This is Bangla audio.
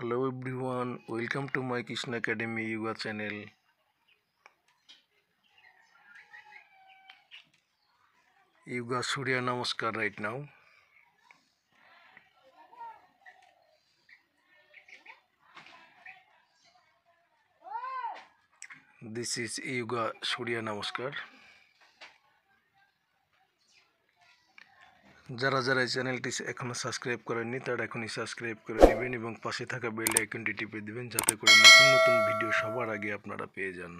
Hello everyone, welcome to my Krishna Academy Yoga channel. Yoga Surya Namaskar right now. This is Yoga Surya Namaskar. যারা যারা এই চ্যানেলটি এখনও সাবস্ক্রাইব করেননি, তারা এখনই সাবস্ক্রাইব করে নেবেন এবং পাশে থাকা বেল আইকনটি টিপে দেবেন যাতে করে নতুন নতুন ভিডিও সবার আগে আপনারা পেয়ে যান।